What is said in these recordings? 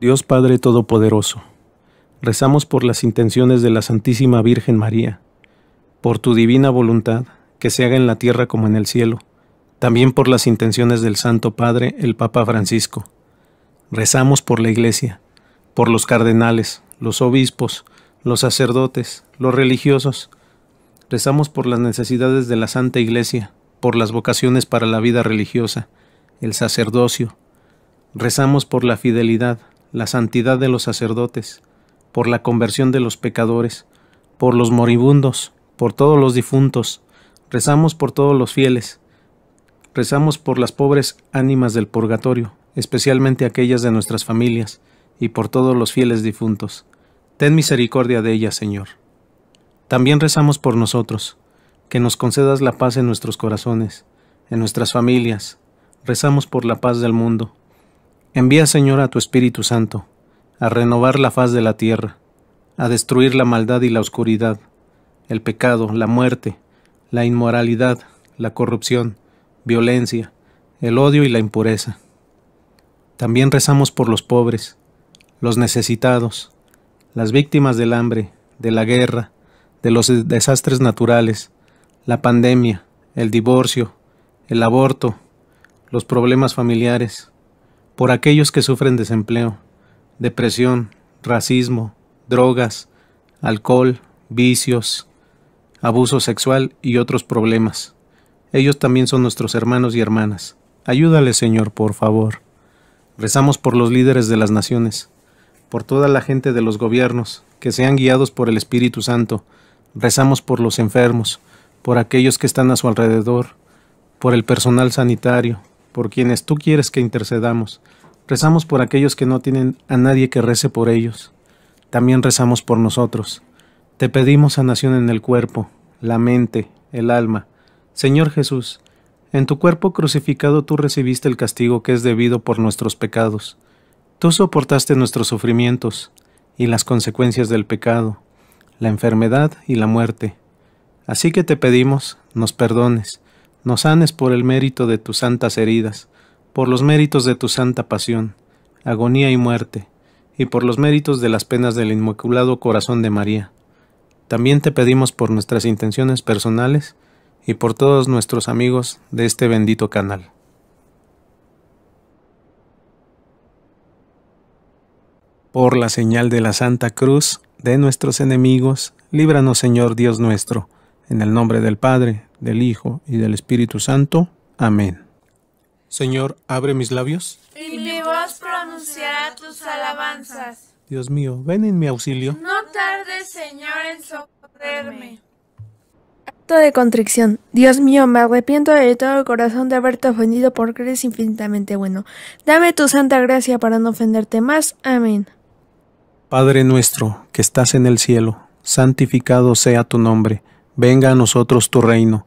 Dios Padre Todopoderoso, rezamos por las intenciones de la Santísima Virgen María, por tu divina voluntad, que se haga en la tierra como en el cielo, también por las intenciones del Santo Padre, el Papa Francisco. Rezamos por la Iglesia, por los cardenales, los obispos, los sacerdotes, los religiosos. Rezamos por las necesidades de la Santa Iglesia, por las vocaciones para la vida religiosa, el sacerdocio. Rezamos por la fidelidad, la santidad de los sacerdotes, por la conversión de los pecadores, por los moribundos, por todos los difuntos. Rezamos por todos los fieles. Rezamos por las pobres ánimas del purgatorio, especialmente aquellas de nuestras familias, y por todos los fieles difuntos. Ten misericordia de ellas, Señor. También rezamos por nosotros, que nos concedas la paz en nuestros corazones, en nuestras familias. Rezamos por la paz del mundo. Envía, Señor, a tu Espíritu Santo, a renovar la faz de la tierra, a destruir la maldad y la oscuridad, el pecado, la muerte, la inmoralidad, la corrupción, violencia, el odio y la impureza. También rezamos por los pobres, los necesitados, las víctimas del hambre, de la guerra, de los desastres naturales, la pandemia, el divorcio, el aborto, los problemas familiares, por aquellos que sufren desempleo, depresión, racismo, drogas, alcohol, vicios, abuso sexual y otros problemas. Ellos también son nuestros hermanos y hermanas. Ayúdales, Señor, por favor. Rezamos por los líderes de las naciones, por toda la gente de los gobiernos, que sean guiados por el Espíritu Santo. Rezamos por los enfermos, por aquellos que están a su alrededor, por el personal sanitario, por quienes tú quieres que intercedamos. Rezamos por aquellos que no tienen a nadie que rece por ellos. También rezamos por nosotros. Te pedimos sanación en el cuerpo, la mente, el alma. Señor Jesús, en tu cuerpo crucificado tú recibiste el castigo que es debido por nuestros pecados. Tú soportaste nuestros sufrimientos y las consecuencias del pecado, la enfermedad y la muerte. Así que te pedimos, nos perdones, nos sanes por el mérito de tus santas heridas, por los méritos de tu santa pasión, agonía y muerte, y por los méritos de las penas del Inmaculado Corazón de María. También te pedimos por nuestras intenciones personales y por todos nuestros amigos de este bendito canal. Por la señal de la Santa Cruz de nuestros enemigos, líbranos Señor Dios nuestro en el nombre del Padre, del Hijo y del Espíritu Santo. Amén. Señor, abre mis labios. Y mi voz pronunciará tus alabanzas. Dios mío, ven en mi auxilio. No tardes, Señor, en socorrerme. Acto de contrición. Dios mío, me arrepiento de todo el corazón de haberte ofendido porque eres infinitamente bueno. Dame tu santa gracia para no ofenderte más. Amén. Padre nuestro, que estás en el cielo, santificado sea tu nombre Venga a nosotros tu reino,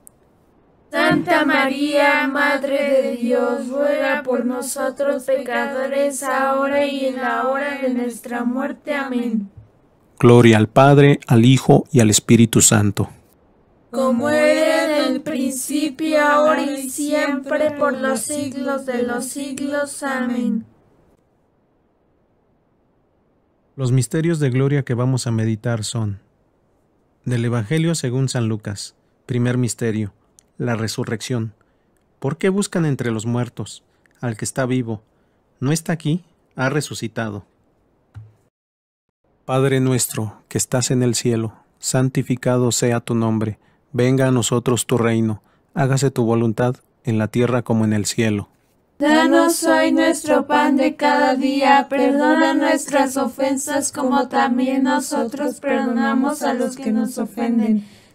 Santa María, Madre de Dios, ruega por nosotros pecadores, ahora y en la hora de nuestra muerte. Amén. Gloria al Padre, al Hijo y al Espíritu Santo. Como era en el principio, ahora y siempre, por los siglos de los siglos. Amén. Los misterios de gloria que vamos a meditar son del Evangelio según San Lucas. Primer misterio. La resurrección. ¿Por qué buscan entre los muertos al que está vivo? No está aquí, ha resucitado. Padre nuestro, que estás en el cielo, santificado sea tu nombre, venga a nosotros tu reino, hágase tu voluntad en la tierra como en el cielo. Danos hoy nuestro pan de cada día, perdona nuestras ofensas como también nosotros perdonamos a los que nos ofenden.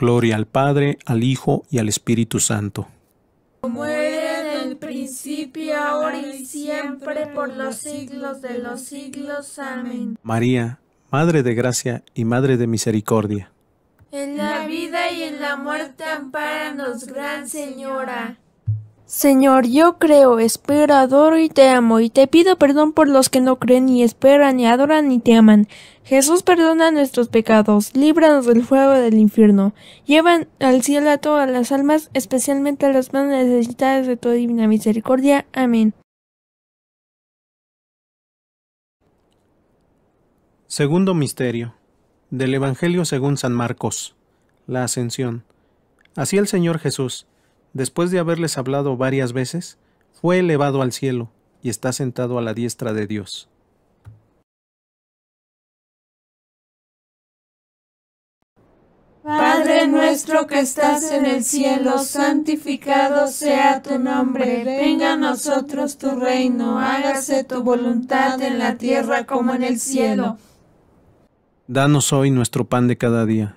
Gloria al Padre, al Hijo y al Espíritu Santo. Como era en el principio, ahora y siempre, por los siglos de los siglos. Amén. María, Madre de Gracia y Madre de Misericordia. En la vida y en la muerte, ampáranos, Gran Señora. Señor, yo creo, espero, adoro y te amo, y te pido perdón por los que no creen, ni esperan, ni adoran, ni te aman. Jesús perdona nuestros pecados, líbranos del fuego del infierno, llevan al cielo a todas las almas, especialmente a las más necesitadas de tu divina misericordia. Amén. Segundo misterio del Evangelio según San Marcos. La Ascensión. Así el Señor Jesús, después de haberles hablado varias veces, fue elevado al cielo y está sentado a la diestra de Dios. Padre nuestro que estás en el cielo, santificado sea tu nombre, venga a nosotros tu reino, hágase tu voluntad en la tierra como en el cielo. Danos hoy nuestro pan de cada día,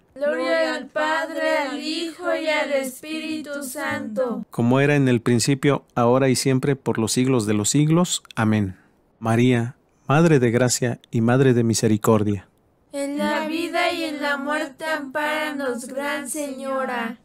Al Espíritu Santo. Como era en el principio, ahora y siempre, por los siglos de los siglos. Amén. María, Madre de gracia y Madre de misericordia. En la vida y en la muerte, ampáranos, Gran Señora.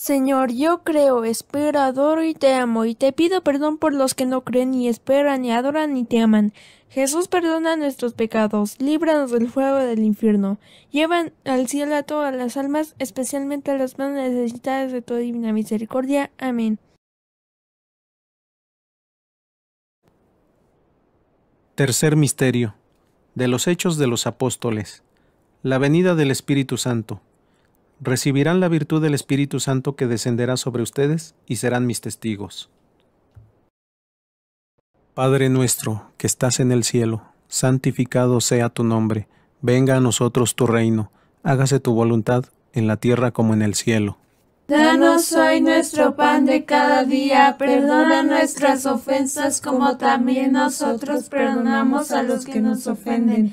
Señor, yo creo, espero, adoro y te amo, y te pido perdón por los que no creen, ni esperan, ni adoran, ni te aman. Jesús perdona nuestros pecados, líbranos del fuego del infierno, llevan al cielo a todas las almas, especialmente a las más necesitadas de tu divina misericordia. Amén. Tercer misterio. De los Hechos de los Apóstoles. La venida del Espíritu Santo. Recibirán la virtud del Espíritu Santo que descenderá sobre ustedes y serán mis testigos. Padre nuestro, que estás en el cielo, santificado sea tu nombre, venga a nosotros tu reino, hágase tu voluntad en la tierra como en el cielo. Danos hoy nuestro pan de cada día, perdona nuestras ofensas como también nosotros perdonamos a los que nos ofenden.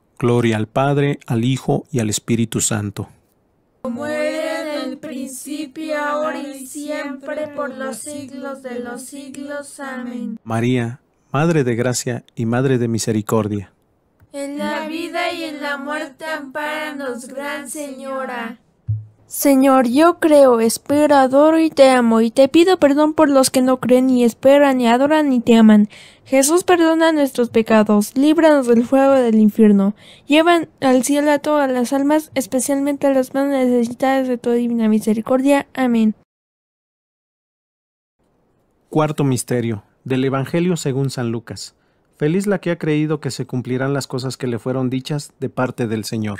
Gloria al Padre, al Hijo y al Espíritu Santo. Como era en el principio, ahora y siempre, por los siglos de los siglos. Amén. María, Madre de Gracia y Madre de Misericordia. En la vida y en la muerte, ampáranos, Gran Señora. Señor, yo creo, espero, adoro y te amo, y te pido perdón por los que no creen, ni esperan, ni adoran, ni te aman. Jesús perdona nuestros pecados, líbranos del fuego del infierno, llevan al cielo a todas las almas, especialmente a las más necesitadas de tu divina misericordia. Amén. Cuarto misterio del Evangelio según San Lucas. Feliz la que ha creído que se cumplirán las cosas que le fueron dichas de parte del Señor.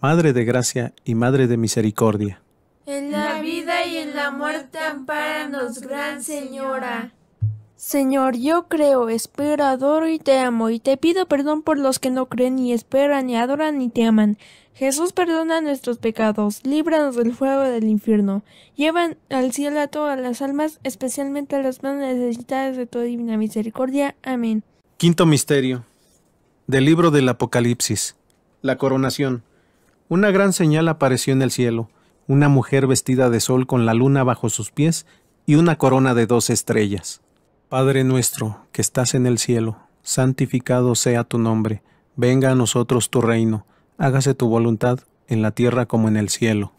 Madre de gracia y Madre de misericordia. En la vida y en la muerte, ampáranos, Gran Señora. Señor, yo creo, espero, adoro y te amo, y te pido perdón por los que no creen, ni esperan, ni adoran, ni te aman. Jesús perdona nuestros pecados, líbranos del fuego del infierno, llevan al cielo a todas las almas, especialmente a las más necesitadas de tu divina misericordia. Amén. Quinto misterio. Del libro del Apocalipsis. La coronación. Una gran señal apareció en el cielo, una mujer vestida de sol con la luna bajo sus pies y una corona de dos estrellas. Padre nuestro, que estás en el cielo, santificado sea tu nombre, venga a nosotros tu reino, hágase tu voluntad en la tierra como en el cielo.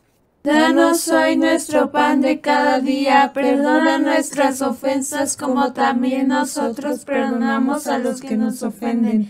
Danos hoy nuestro pan de cada día, perdona nuestras ofensas como también nosotros perdonamos a los que nos ofenden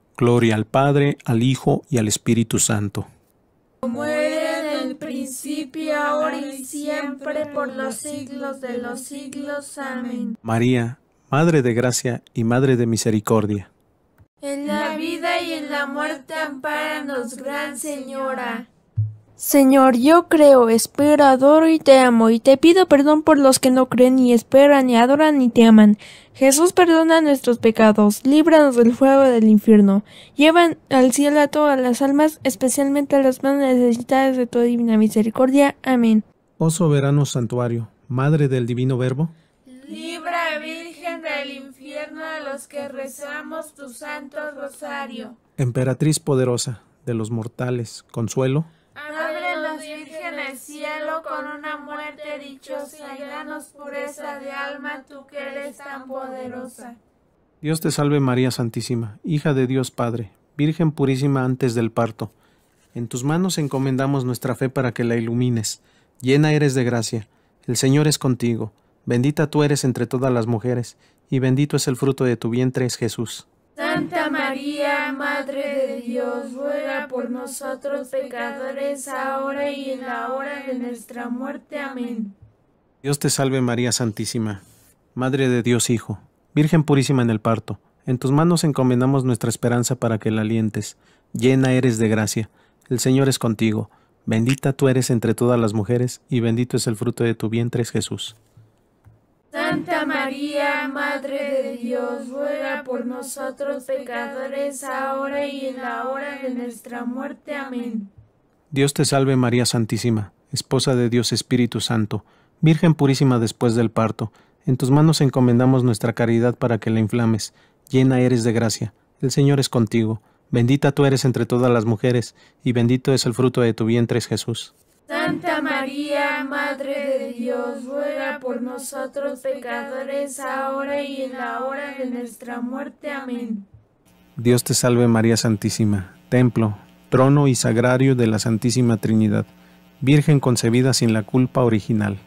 Gloria al Padre, al Hijo y al Espíritu Santo. Como era en el principio, ahora y siempre, por los siglos de los siglos. Amén. María, Madre de Gracia y Madre de Misericordia. En la vida y en la muerte, ampáranos, Gran Señora. Señor, yo creo, espero, adoro y te amo, y te pido perdón por los que no creen, ni esperan, ni adoran, ni te aman. Jesús perdona nuestros pecados, líbranos del fuego del infierno, llevan al cielo a todas las almas, especialmente a las más necesitadas de tu divina misericordia. Amén. Oh soberano santuario, Madre del Divino Verbo, Libra, Virgen del infierno, a los que rezamos tu santo rosario. Emperatriz poderosa de los mortales, consuelo, Ábrenos, Virgen, el cielo con una muerte dichosa y danos pureza de alma, tú que eres tan poderosa. Dios te salve María Santísima, hija de Dios Padre, Virgen purísima antes del parto. En tus manos encomendamos nuestra fe para que la ilumines. Llena eres de gracia, el Señor es contigo. Bendita tú eres entre todas las mujeres, y bendito es el fruto de tu vientre, es Jesús. Santa María, Madre de Dios, ruega por nosotros pecadores, ahora y en la hora de nuestra muerte. Amén. Dios te salve María Santísima, Madre de Dios Hijo, Virgen purísima en el parto. En tus manos encomendamos nuestra esperanza para que la alientes. Llena eres de gracia, el Señor es contigo. Bendita tú eres entre todas las mujeres, y bendito es el fruto de tu vientre, es Jesús. Santa María, Madre de Dios, ruega por nosotros pecadores, ahora y en la hora de nuestra muerte. Amén. Dios te salve María Santísima, Esposa de Dios Espíritu Santo, Virgen purísima después del parto. En tus manos encomendamos nuestra caridad para que la inflames. Llena eres de gracia, el Señor es contigo. Bendita tú eres entre todas las mujeres, y bendito es el fruto de tu vientre, es Jesús. Santa María, Madre de Dios, ruega por nosotros pecadores, ahora y en la hora de nuestra muerte. Amén. Dios te salve María Santísima, templo, trono y sagrario de la Santísima Trinidad, Virgen concebida sin la culpa original.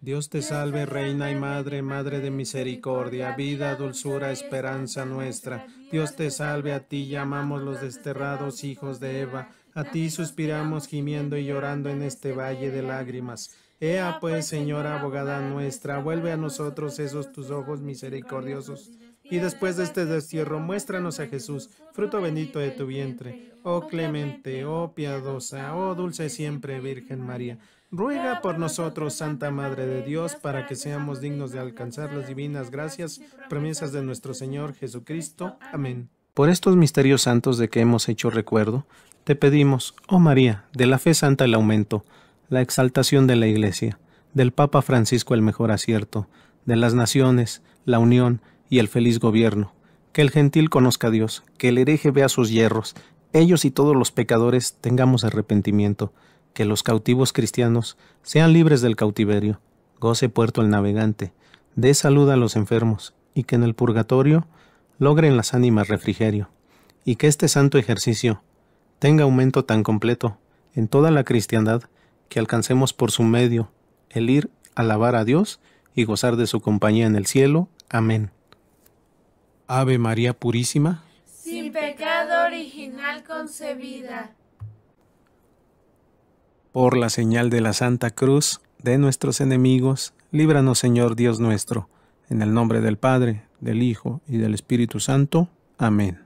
Dios te salve, Reina y Madre, Madre de misericordia, vida, dulzura, esperanza nuestra. Dios te salve, a ti llamamos los desterrados hijos de Eva, a ti suspiramos gimiendo y llorando en este valle de lágrimas. Ea pues, Señora abogada nuestra, vuelve a nosotros esos tus ojos misericordiosos. Y después de este destierro, muéstranos a Jesús, fruto bendito de tu vientre. Oh clemente, oh piadosa, oh dulce siempre Virgen María. Ruega por nosotros, Santa Madre de Dios, para que seamos dignos de alcanzar las divinas gracias, promesas de nuestro Señor Jesucristo. Amén. Por estos misterios santos de que hemos hecho recuerdo, te pedimos, oh María, de la fe santa el aumento, la exaltación de la Iglesia, del Papa Francisco el mejor acierto, de las naciones, la unión y el feliz gobierno. Que el gentil conozca a Dios, que el hereje vea sus hierros, ellos y todos los pecadores tengamos arrepentimiento, que los cautivos cristianos sean libres del cautiverio, goce puerto el navegante, dé salud a los enfermos, y que en el purgatorio logren las ánimas refrigerio, y que este santo ejercicio tenga aumento tan completo en toda la cristiandad que alcancemos por su medio el ir a alabar a Dios y gozar de su compañía en el cielo. Amén. Ave María Purísima, Sin pecado original concebida. por la señal de la Santa Cruz de nuestros enemigos, líbranos Señor Dios nuestro, en el nombre del Padre, del Hijo y del Espíritu Santo. Amén.